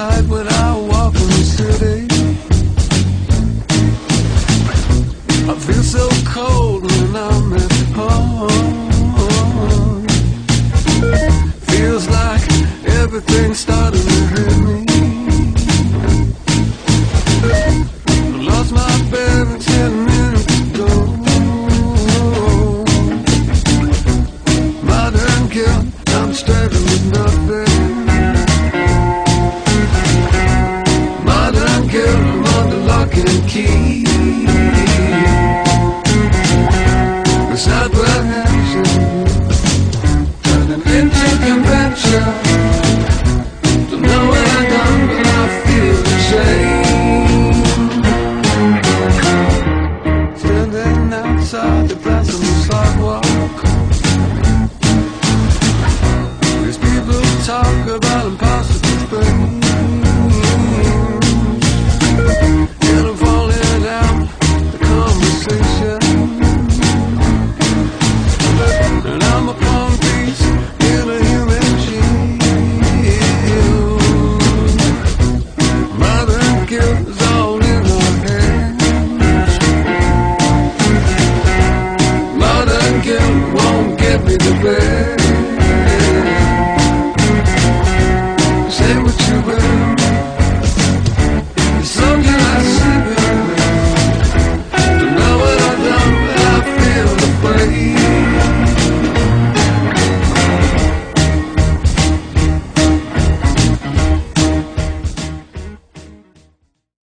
tight when I walk in the city. I feel so cold when I'm at home. Feels like everything's starting to hurt me. I lost my bearings ten minutes ago. Modern guilt, I'm starting with nothing. Outside the glass Won't get me the best.